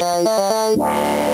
Bye.